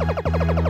Ha ha ha ha!